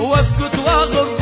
واسكت واغض